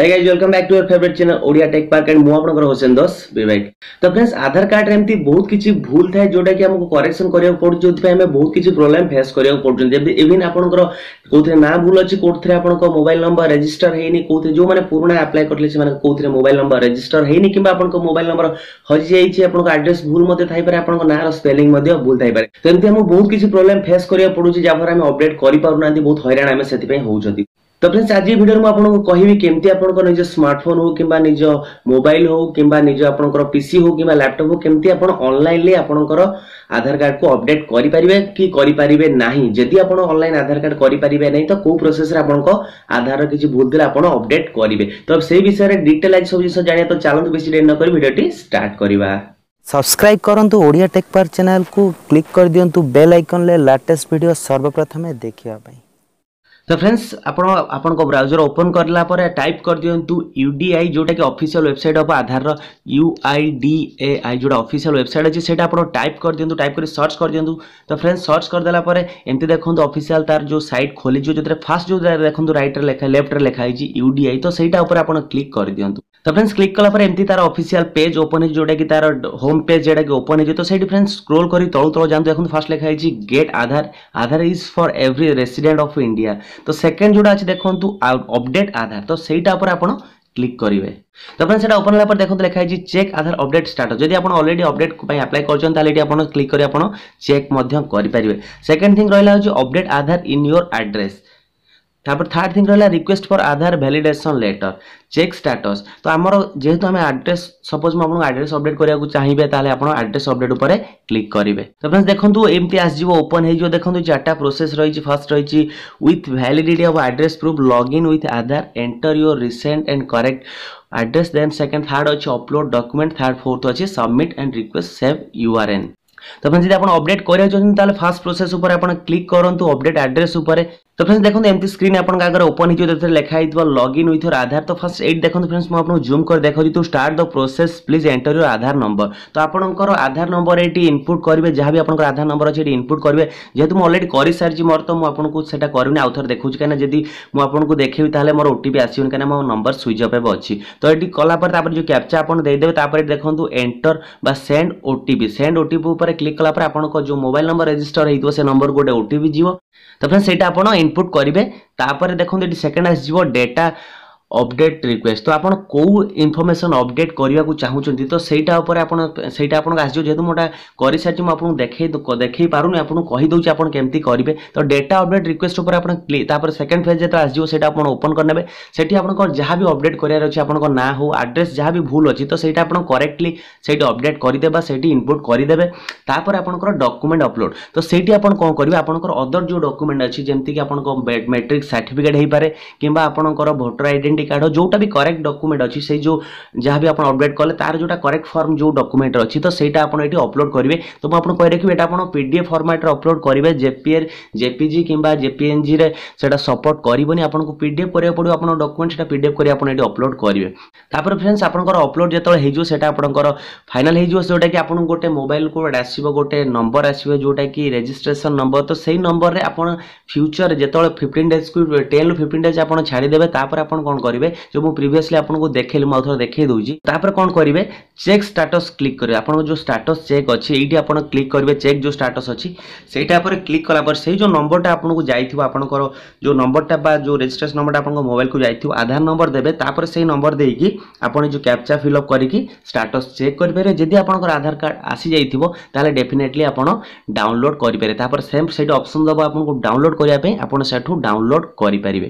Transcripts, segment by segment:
welcome back to favourite channel Odia tech park and मु आपन विवेक तो फ्रेंड्स आधार card रे एमती बहुत किछि भूल था जोटा कि हमको करेक्शन करियो पड़ जत पे हमें बहुत किछि प्रॉब्लम फेस करियो पड़ जत इवन आपन को कोथे ना भूल अछि कोथे आपन को मोबाइल नंबर रजिस्टर हेनी कोथे जो माने पुरना अप्लाई करले छि माने कोथे मोबाइल नंबर रजिस्टर हेनी किबा आपन को मोबाइल नंबर हज जाइ छि आपन को एड्रेस भूल मते थाई पर आपन को ना रो स्पेलिंग मध्ये भूल थाई पर तेंती हम बहुत किछि प्रॉब्लम फेस करियो पड़ छि जाफर हम अपडेट करि पारु नांती बहुत हैरान हमें सेति पे होउ जति তো ଫ୍ରେଣ୍ଡସ୍ ଆଜି ଭିଡ଼ିଓରେ ମୁଁ ଆପଣଙ୍କୁ କହିବି କେମିତି ଆପଣଙ୍କ ନିଜ ସ୍ମାର୍ଟଫୋନ୍ ହଉ କିମ୍ବା ନିଜ ମୋବାଇଲ୍ ହଉ କିମ୍ବା ନିଜ ଆପଣଙ୍କର ପିସି ହଉ କିମ୍ବା ଲ୍ୟାପଟପ୍ ହଉ କେମିତି ଆପଣ ଅନଲାଇନ୍ରେ ଆପଣଙ୍କର ଆଧାର କାର୍ଡ଼କୁ ଅପଡେଟ୍ କରିପାରିବେ କି କରିପାରିବେ ନାହିଁ ଯଦି ଆପଣ ଅନଲାଇନ୍ ଆଧାର କାର୍ଡ଼ କରିପାରିବେ ନାହିଁ ତ କେଉଁ ପ୍ରୋସେସ୍ରେ ଆପଣଙ୍କ ଆଧାରର କିଛି ଭୁଲ ଥିଲା ଆପଣ ଅପଡେଟ୍ କରିବେ ତ ସେଇ ବିଷୟରେ ଡିଟେଲ୍ ଆଜି ସବୁ ଜିନିଷ ଜାଣିବା ତ ଚାଲନ୍ତୁ ବେଶୀ ଡେରି ନକରି ଭିଡ଼ିଓଟି ଷ୍ଟାର୍ଟ କରିବା ସବସ୍କ୍ରାଇବ୍ କରନ୍ତୁ ଓଡ଼ିଆ ଟେକ୍ ପାର୍ ଚ୍ୟାନେଲ୍କୁ କ୍ଲିକ୍ କରିଦିଅନ୍ତୁ ବେଲ୍ ଆଇକନ୍ରେ ଲାଟେଷ୍ଟ ଭିଡ଼ିଓ ସର୍ବପ୍ରଥମେ ଦେଖିବା ପାଇଁ ତ ଫ୍ରେଣ୍ଡସ୍ ଆପଣ ଆପଣଙ୍କ ବ୍ରାଉଜର୍ ଓପନ୍ କରିଲା ପରେ ଟାଇପ୍ କରିଦିଅନ୍ତୁ ୟୁ ଡି ଆଇ ଯେଉଁଟାକି ଅଫିସିଆଲ୍ ୱେବସାଇଟ୍ ହେବ ଆଧାରର U I D A I ଯେଉଁଟା ଅଫିସିଆଲ୍ ୱେବସାଇଟ୍ ଅଛି ସେଇଟା ଆପଣ ଟାଇପ୍ କରିଦିଅନ୍ତୁ ଟାଇପ୍ କରି ସର୍ଚ୍ଚ କରିଦିଅନ୍ତୁ ତ ଫ୍ରେଣ୍ଡସ୍ ସର୍ଚ୍ଚ କରିଦେଲା ପରେ ଏମିତି ଦେଖନ୍ତୁ ଅଫିସିଆଲ୍ ତାର ଯେଉଁ ସାଇଟ୍ ଖୋଲିଯିବ ଯେଉଁଥିରେ ଫାର୍ଷ୍ଟ ଯେଉଁ ଦେଖନ୍ତୁ ରାଇଟ୍ରେ ଲେଖା ଲେଫ୍ଟରେ ଲେଖା ହେଇଛି ୟୁ ଡି ଆଇ ତ ସେଇଟା ଉପରେ ଆପଣ କ୍ଲିକ୍ କରିଦିଅନ୍ତୁ তো ফ্রেন্ডস ক্লিক কলা পরে এমতি তার অফিসিয়াল পেজ ওপেন হয়েছে যেটাকি তার হোম পেজ যেটাকি ওপেন হয়েছে তো সেইটি ফ্রেন্ডস স্ক্রোল করে তলু তল যাতে দেখুন ফার্স্ট লেখা হয়েছে get Aadhaar Aadhaar is for every resident of India তো সেকেন্ড যেটা আছে দেখুন অপডেট আধার তো সেইটা উপরে আপনার ক্লিক করবে তারপরে সেটা ওপেন হলা পরে দেখুন লেখা হয়েছে চেক আধার অপডেট স্টার্ট যদি আপনার অলরেডি অপডেট আপ্লাই করছেন তাহলে এটি আপনার ক্লিক করে আপনার চেক মধ্যে করে সেকেন্ড থিং রহলা হচ্ছে update Aadhaar in your address তারপর third thing রহলা request for Aadhaar validation letter check status তো আমার যেহেতু আমি আড্রেস সপোজ মু আপনার আড্রেস অপডেট করা চাইবে তাহলে আপনার আড্রেস অপডেট উপরে ক্লিক করবে তো ফ্রেন্ডস দেখুন এমতি আসবে ওপন হয়ে যাব দেখুন চারটা প্রোসেস রয়েছে ফার্স্ট রয়েছে with validity of address proof log in with Aadhaar enter your recent and correct address then second third অছে অপলোড ডকুমেন্ট থার্ড ফোর্থ অছে submit and request save URN তো ফ্রেন্ডস যদি আপনার অপডেট করা চাইছেন তাহলে ফার্স্ট প্রোসেস উপরে আপনার ক্লিক করতু অপডেট আড্রেস উপরে তো ফ্রেন্ডস দেখুন এমতি স্ক্রিন আপনার আগে ওপন হয়েছে যেতে লেখা হয়েছে লগ ইন উইথ আধার তো ফার্স্ট এইট দেখুন ফ্রেন্ডস মু আপনার জুম করে দেখাচ্ছি to start the process please enter your Aadhaar number তো আপনার আধার নম্বর এটি ইনপুট করবে যা বি আপনার আধার নম্বর আছে এটি ইনপুট করবে যেহেতু মু অলরেডি করে সারিছি মোর তো মু আপনার সেটা করবি আউ থরে দেখুছি কিনা যদি মু আপনার দেখেবি তাহলে মোর ওটিপি আসবে কিনা মো নম্বর সুইচ অফ অছি তো এটি কলা পরে তারপরে যে ক্যাপচা আপনার দেদেবে তারপরে দেখুন এন্টর বা সেন্ড ওটিপি সেন্ড ওটিপি উপরে ক্লিক কলা পরে আপনার যে মোবাইল নম্বর রেজিস্টর হয়ে সে নম্বর গোটে ওটিপি যাব তো ফ্রেন্ড সেটা আপনার ইনপুট করবে তাপরে দেখুন এটি সেকেন্ড আসব ডেটা ଅପଡେଟ୍ ରିକ୍ୱେଷ୍ଟ ତ ଆପଣ କେଉଁ ଇନଫର୍ମେସନ୍ ଅପଡେଟ୍ କରିବାକୁ ଚାହୁଁଛନ୍ତି ତ ସେଇଟା ଉପରେ ଆପଣ ସେଇଟା ଆପଣଙ୍କୁ ଆସିଯିବ ଯେହେତୁ ମୁଁ ଏଟା କରିସାରିଛି ମୁଁ ଆପଣଙ୍କୁ ଦେଖେଇ ଦେଖେଇ ପାରୁନି ଆପଣଙ୍କୁ କହିଦେଉଛି ଆପଣ କେମିତି କରିବେ ତ ଡେଟା ଅପଡେଟ୍ ରିକ୍ୱେଷ୍ଟ ଉପରେ ଆପଣ ତାପରେ ସେକେଣ୍ଡ ଫେଜ୍ ଯେତେବେଳେ ଆସିଯିବ ସେଇଟା ଆପଣ ଓପନ୍ କରିନେବେ ସେଠି ଆପଣଙ୍କର ଯାହା ବି ଅପଡେଟ୍ କରିବାର ଅଛି ଆପଣଙ୍କ ନାଁ ହେଉ ଆଡ୍ରେସ୍ ଯାହା ବି ଭୁଲ ଅଛି ତ ସେଇଟା ଆପଣ କରେକ୍ଟଲି ସେଇଠି ଅପଡେଟ୍ କରିଦେବା ସେଇଠି ଇନପୁଟ୍ କରିଦେବେ ତାପରେ ଆପଣଙ୍କର ଡକୁମେଣ୍ଟ ଅପଲୋଡ଼ ତ ସେଇଠି ଆପଣ କ'ଣ କରିବେ ଆପଣଙ୍କର ଅଦର ଯେଉଁ ଡକୁମେଣ୍ଟ ଅଛି ଯେମିତିକି ଆପଣଙ୍କ ମେଟ୍ରିକ୍ ସାର୍ଟିଫିକେଟ୍ ହେଇପାରେ କିମ୍ବା ଆପଣଙ୍କର ଭୋଟର ଆଇଡେଣ୍ଟି ଆଇଡେଣ୍ଟି କାର୍ଡ଼ ଯେଉଁଟା ବି କରେକ୍ଟ ଡକୁମେଣ୍ଟ ଅଛି ସେଇ ଯେଉଁ ଯାହା ବି ଆପଣ ଅପଡ଼େଟ୍ କଲେ ତା'ର ଯେଉଁଟା କରେକ୍ଟ ଫର୍ମ ଯେଉଁ ଡକୁମେଣ୍ଟ ଅଛି ତ ସେଇଟା ଆପଣ ଏଠି ଅପଲୋଡ଼ କରିବେ ତ ମୁଁ ଆପଣ କହି ରଖିବି ଏଇଟା ଆପଣ ପି ଡି ଏଫ୍ ଫର୍ମାଟ୍ରେ ଅପଲୋଡ଼ କରିବେ ଜେପିଏର୍ ଜେପିଜି କିମ୍ବା ଜେପିଏନ୍ଜିରେ ସେଇଟା ସପୋର୍ଟ କରିବନି ଆପଣଙ୍କୁ ପି ଡି ଏଫ୍ କରିବାକୁ ପଡ଼ିବ ଆପଣଙ୍କ ଡକୁମେଣ୍ଟ ସେଇଟା ପି ଡି ଏଫ୍ କରି ଆପଣ ଏଠି ଅପଲୋଡ଼ କରିବେ ତାପରେ ଫ୍ରେଣ୍ଡସ୍ ଆପଣଙ୍କର ଅପଲୋଡ଼ ଯେତେବେଳେ ହେଇଯିବ ସେଇଟା ଆପଣଙ୍କର ଫାଇନାଲ୍ ହେଇଯିବ ଯେଉଁଟାକି ଆପଣଙ୍କୁ ଗୋଟେ ମୋବାଇଲ କୋଡ଼ ଆସିବ ଗୋଟେ ନମ୍ବର ଆସିବ ଯେଉଁଟାକି ରେଜିଷ୍ଟ୍ରେସନ୍ ନମ୍ବର ତ ସେଇ ନମ୍ବରରେ ଆପଣ ଫ୍ୟୁଚର୍ ଯେତେବେଳେ ଫିଫ୍ଟିନ୍ ଡେଜ୍କୁ ଟେନ୍ରୁ ଫିଫ୍ଟିନ୍ ଡେଜ୍ ଆପଣ ଛାଡ଼ିଦେବେ ତାପରେ ଆପଣ କ'ଣ କରିବେ କରିବେ ଯେଉଁ ମୁଁ ପ୍ରିଭିୟସଲି ଆପଣଙ୍କୁ ଦେଖେଇଲି ମୁଁ ଆଉଥରେ ଦେଖେଇ ଦେଉଛି ତାପରେ କ'ଣ କରିବେ ଚେକ୍ ଷ୍ଟାଟସ୍ କ୍ଲିକ୍ କରିବେ ଆପଣଙ୍କ ଯେଉଁ ଷ୍ଟାଟସ୍ ଚେକ୍ ଅଛି ଏଇଠି ଆପଣ କ୍ଲିକ୍ କରିବେ ଚେକ୍ ଯେଉଁ ଷ୍ଟାଟସ୍ ଅଛି ସେଇଟା ଉପରେ କ୍ଲିକ୍ କଲା ପରେ ସେଇ ଯେଉଁ ନମ୍ବରଟା ଆପଣଙ୍କୁ ଯାଇଥିବ ଆପଣଙ୍କର ଯେଉଁ ନମ୍ବରଟା ବା ଯେଉଁ ରେଜିଷ୍ଟ୍ରେସନ୍ ନମ୍ବରଟା ଆପଣଙ୍କ ମୋବାଇଲକୁ ଯାଇଥିବ ଆଧାର ନମ୍ବର ଦେବେ ତାପରେ ସେଇ ନମ୍ବର ଦେଇକି ଆପଣ ଯେଉଁ କ୍ୟାପ୍ଚା ଫିଲ୍ଅପ୍ କରିକି ଷ୍ଟାଟସ୍ ଚେକ୍ କରିପାରିବେ ଯଦି ଆପଣଙ୍କର ଆଧାର କାର୍ଡ଼ ଆସିଯାଇଥିବ ତାହେଲେ ଡେଫିନେଟଲି ଆପଣ ଡାଉନଲୋଡ଼ କରିପାରିବେ ତାପରେ ସେମ୍ ସେଇଠି ଅପସନ୍ ଦେବ ଆପଣଙ୍କୁ ଡାଉନଲୋଡ଼ କରିବା ପାଇଁ ଆପଣ ସେଠୁ ଡାଉନଲୋଡ଼ କରିପାରିବେ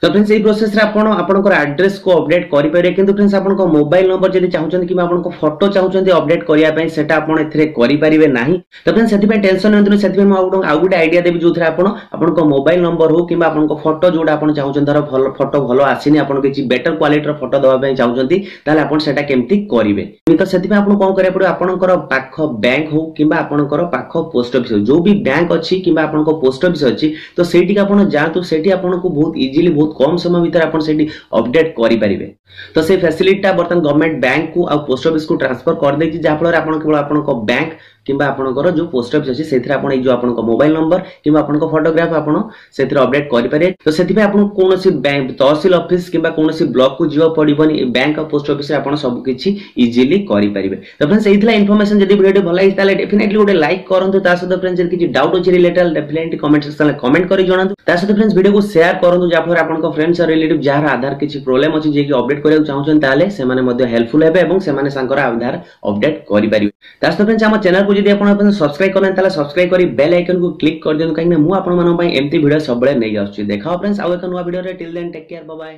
ତ ଫ୍ରେଣ୍ଡସ୍ ଏଇ ପ୍ରୋସେସ୍ରେ ଆପଣ ଆପଣ কর অ্যাড্রেস কো আপডেট করি পারে কিন্তু फ्रेंड्स আপন কো মোবাইল নাম্বার যদি চাওছন কি ম আপন কো ফটো চাওছন আপডেট করিয়া পই সেটা আপন এ থরে করি পারিবে নাহি তো फ्रेंड्स সেটি পই টেনশন নহতো সেটি ম আপন আগুটে আইডিয়া দেব যো থরে আপন আপন কো মোবাইল নাম্বার হ কি ম আপন কো ফটো যো আপন চাওছন ধর ভাল ফটো ভালো আসিনি আপন কিজি বেটার কোয়ালিটি ফটো দেবা পই চাওছনতি তাহলে আপন সেটা কেমতি করিবে আমি তো সেটি ম আপন কো ক করা পড় আপন কো পাকো ব্যাংক হ কি ম আপন কো পাকো পোস্ট অফিস যো ভি ব্যাংক আছে কি ম আপন কো পোস্ট অফিস আছে তো সেইটকে আপন যা তো সেটি আপন কো বহুত ইজিলি বহুত কম সময় ভিতর আপন সেটি ଅପଡେଟ୍ କରିପାରିବେ ତ ସେ ଫ୍ୟାସିଲିଟିଟା ବର୍ତ୍ତମାନ ଗଭର୍ଣ୍ଣମେଣ୍ଟ ବ୍ୟାଙ୍କକୁ ଆଉ ପୋଷ୍ଟ ଅଫିସକୁ ଟ୍ରାନ୍ସଫର କରିଦେଇଛି ଯାହାଫଳରେ ଆପଣ କେବଳ ଆପଣଙ୍କ ବ୍ୟାଙ୍କ কিংবা আপনার যে পোস্ট অফিস আছে সেই আপনার এই যে আপনার মোবাইল নম্বর কিংবা আপনার ফটোগ্রাফ আপনার সেই অপডেট করে তো সেই আপনার কোণী তহসিল অফিস কিংবা কোণী ব্লক কু যা পড়বনি ব্যাঙ্ক আর পোস্ট অফিসে আপনার সব কিছু ইজিলি করে পারবে তো ফ্রেন্ডস এই ইনফরমেশন যদি ভিডিওটি ভাল লাগে তাহলে ডেফিনেটলি গোটে লাইক করতে তা সহ ফ্রেন্ডস যদি কিছু ডাউট অছে রিলেটেড ডেফিনেটলি কমেন্ট সেকশনে কমেন্ট করে জনাতু তা সহ ফ্রেন্ডস ভিডিওকে সেয়ার করতু যা ফলে আপনার ফ্রেন্ডস আর রিলেটিভ যার আধার কিছু প্রোবলেম অছে যে কি অপডেট করা চাহুন তাহলে সেমানে মধ্য হেল্পফুল হবে এবং সেমানে তাঙ্কর আধার অপডেট করে পারবে তা সহ ফ্রেন্ডস আমার চ্যানেল যদি ଆପଣ ଆପଣ ସବସ୍କ୍ରାଇବ୍ କଲେନି ତାହେଲେ ସବସ୍କ୍ରାଇବ୍ କରି ବେଲ୍ ଆଇକନ୍କୁ କ୍ଲିକ୍ କରିଦିଅନ୍ତୁ କାହିଁକିନା ମୁଁ ଆପଣମାନଙ୍କ ପାଇଁ ଏମିତି ଭିଡ଼ିଓ ସବୁବେଳେ ନେଇ ଆସୁଛି ଦେଖା ହବ ଫ୍ରେଣ୍ଡସ୍ ଆଉ ଏକ ନୂଆ ଭିଡ଼ିଓରେ till then take care bye